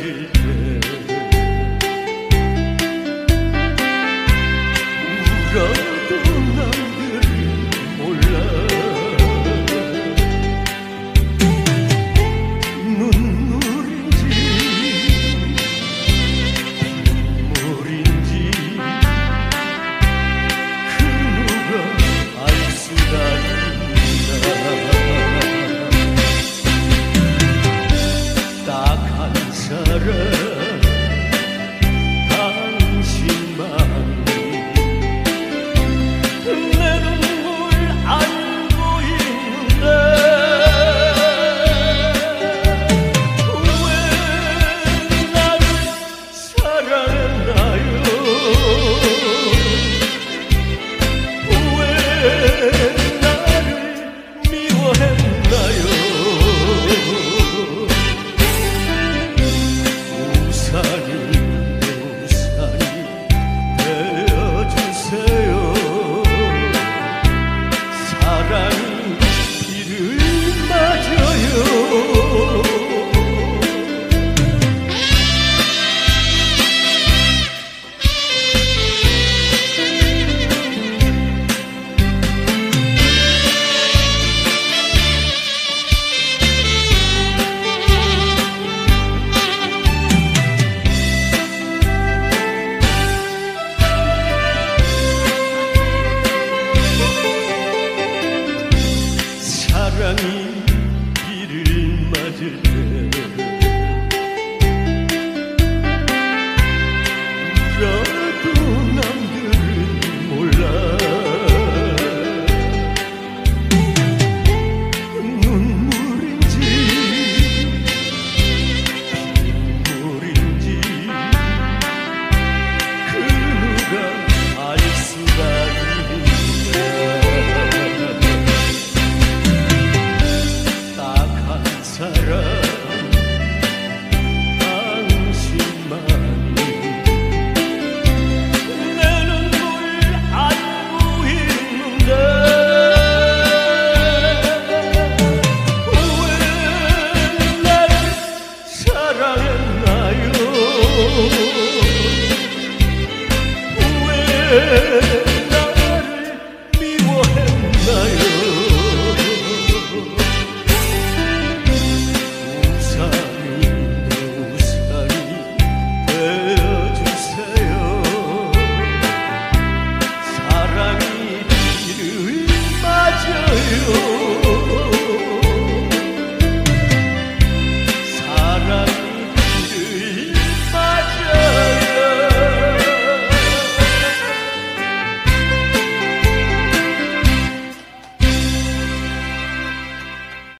사라질 때 울어 诶 Ani ganho.